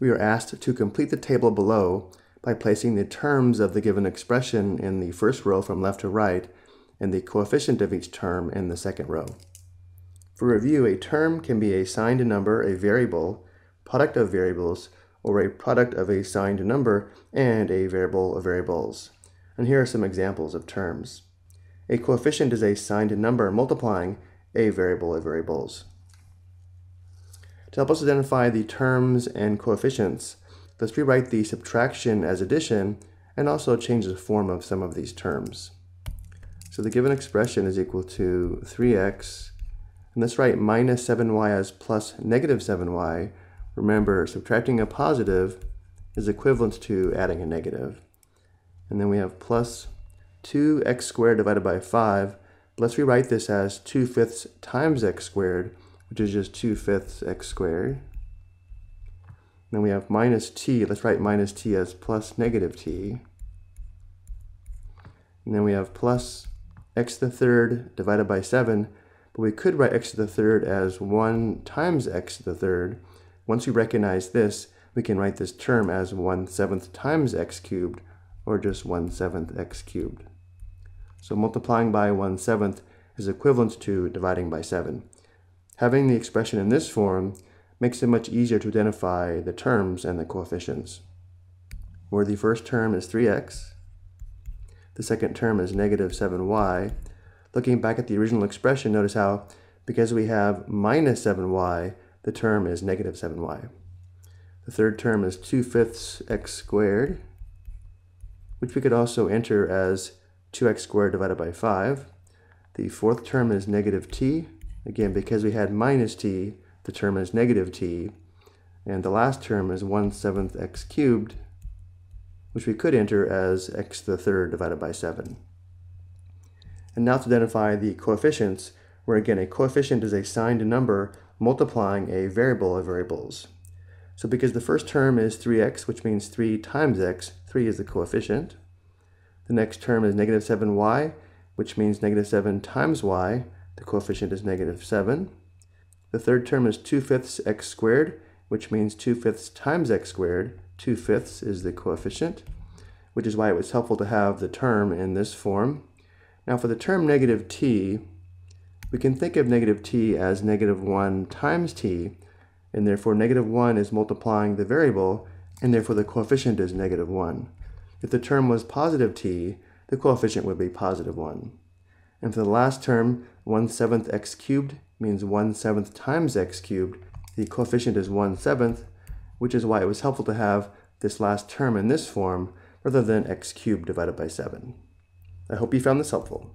we are asked to complete the table below by placing the terms of the given expression in the first row from left to right and the coefficient of each term in the second row. For review, a term can be a signed number, a variable, product of variables, or a product of a signed number and a variable of variables. And here are some examples of terms. A coefficient is a signed number multiplying a variable of variables. To help us identify the terms and coefficients, let's rewrite the subtraction as addition and also change the form of some of these terms. So the given expression is equal to 3x, and let's write minus 7y as plus negative 7y. Remember, subtracting a positive is equivalent to adding a negative. And then we have plus 2x squared divided by 5. Let's rewrite this as 2 fifths times x squared, which is just 2 fifths x squared. Then we have minus t. Let's write minus t as plus negative t. And then we have plus x to the third divided by 7, but we could write x to the third as 1 times x to the third. Once we recognize this, we can write this term as 1 seventh times x cubed, or just 1 seventh x cubed. So multiplying by 1 seventh is equivalent to dividing by 7. Having the expression in this form makes it much easier to identify the terms and the coefficients. Where the first term is 3x, the second term is negative 7y. Looking back at the original expression, notice how because we have minus 7y, the term is negative 7y. The third term is 2 fifths x squared, which we could also enter as 2x squared divided by 5. The fourth term is negative t. Again, because we had minus t, the term is negative t. And the last term is 1 seventh x cubed, which we could enter as x to the third divided by 7. And now to identify the coefficients, where again a coefficient is a signed number multiplying a variable of variables. So because the first term is 3x, which means 3 times x, 3 is the coefficient. The next term is negative 7y, which means negative 7 times y, the coefficient is negative 7. The third term is 2 fifths x squared, which means 2 fifths times x squared, 2 fifths is the coefficient, which is why it was helpful to have the term in this form. Now for the term negative t, we can think of negative t as negative 1 times t, and therefore negative 1 is multiplying the variable, and therefore the coefficient is negative 1. If the term was positive t, the coefficient would be positive 1. And for the last term, 1 seventh x cubed means 1 seventh times x cubed. The coefficient is 1 seventh, which is why it was helpful to have this last term in this form rather than x cubed divided by 7. I hope you found this helpful.